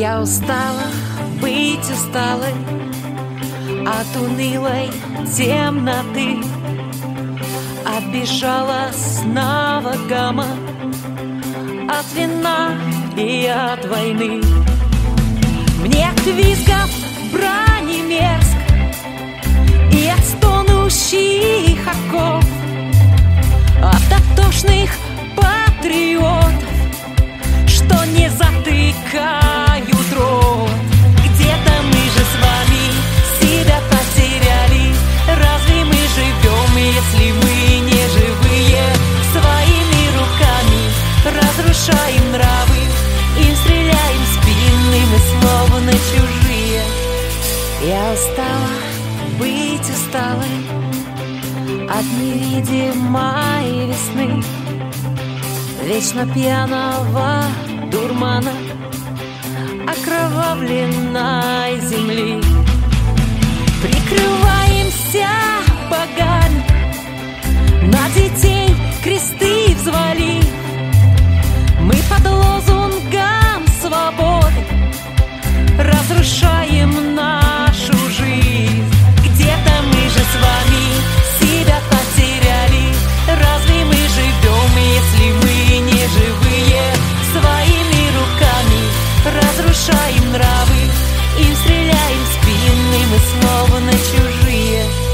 Я устала быть усталой От унылой темноты. От безжалостного гамма От вина и от войны. Мне от визгов разрушаем нравы Им стреляем спины, мы словно чужие. Я устала быть усталой От невидимой весны. Вечно пьяного дурмана Окровавленной земли. Прикрываемся богами На детей кресты взвалив над лозунгом свободы Разрушаем нашу жизнь. Где-то мы же с вами себя потеряли. Разве мы живем, если мы не живые? Своими руками разрушаем нравы Им стреляем в спины, мы словно чужие.